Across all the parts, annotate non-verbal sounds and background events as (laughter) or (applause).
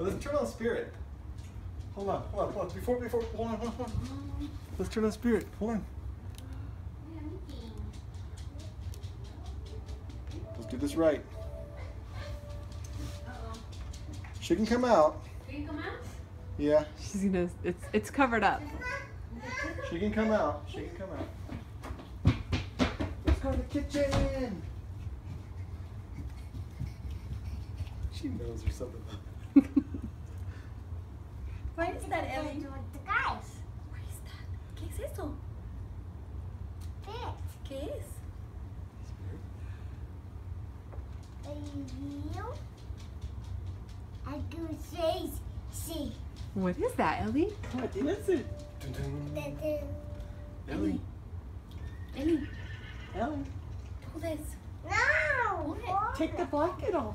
Well, let's turn on spirit. Hold on, hold on, hold on. Before, before, hold on, hold on, hold on. Let's turn on spirit. Hold on. Let's do this right. She can come out. Can you come out? Yeah, She's gonna. It's it's covered up. she can come out. She can come out. Let's go to the kitchen. She knows there's something. (laughs) What is that, Ellie? The guys. What is that? ¿Qué es eso? Fit. ¿Qué es? You. I do say see. What is that, Ellie? What is it? Dun, dun. The the Ellie. Ellie, Ellen, do this. no. What? take the blanket off.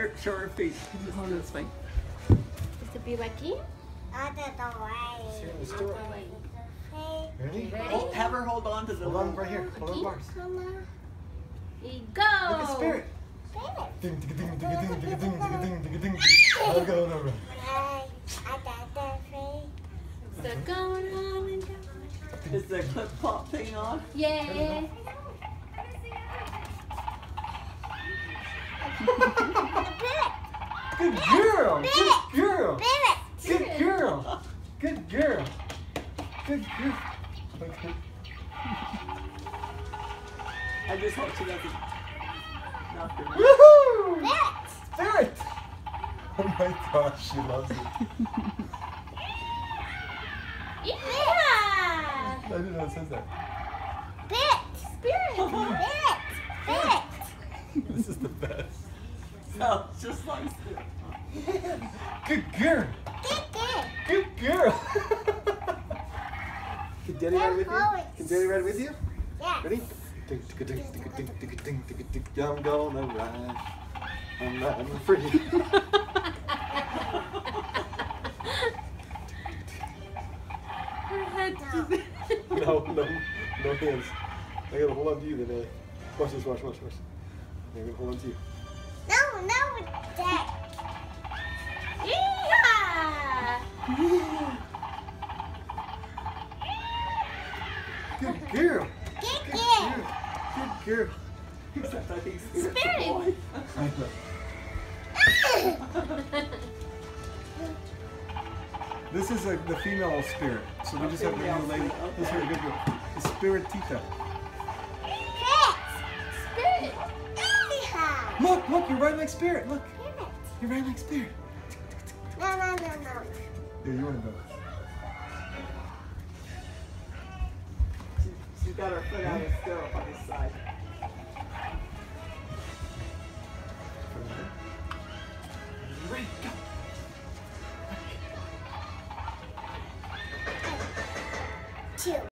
Put her, show her feet. Hold this way. ¿Este pibe aquí? Out of the do it. Hey, Ready? Ready? Hold, have her hold on to the Hold on right here. Hold on Aquí. bars. Mama. Y go! Look at spirit. Pivot. Ding, ding, ding, ding, ding, ding, ding, ding, ding, ding, ding. I'll go over. Hey, out of the way. So going on and going. Is the clip clop thing on? Yay! Good girl. Good girl. Pivot. Good girl. Good girl. Good girl. Okay. I just hope she doesn't knock her. Woohoo! Pivot. Spirit. Oh my gosh, she loves it. Yeah! I didn't know it says that. Pivot. Spirit! Pivot. Pivot. (laughs) This is the best. Sounds just like (laughs) Good girl. Good girl. Good (laughs) girl. Can Daddy ride with you? Can Daddy ride with you? Yeah. Ready? I'm gonna ride. I'm riding free. (laughs) no, no, no hands. I gotta hold on to you today. Watch this, watch, watch, watch. I gotta hold on to you. No. Yeah! Good girl. Good girl. Good girl. Except I think Spirit. Spirit's a boy. I know. This is a, the female spirit. So we just have the new lady. This is okay. good girl. The spiritita. Pivot. Spirit! Anyhow. Look, look, you're riding like spirit. Look, Pivot. you're riding like spirit. No, no, no, no. Yeah, you want to go. She, she's got her foot out of the stirrup on this side. Ready, go. Two.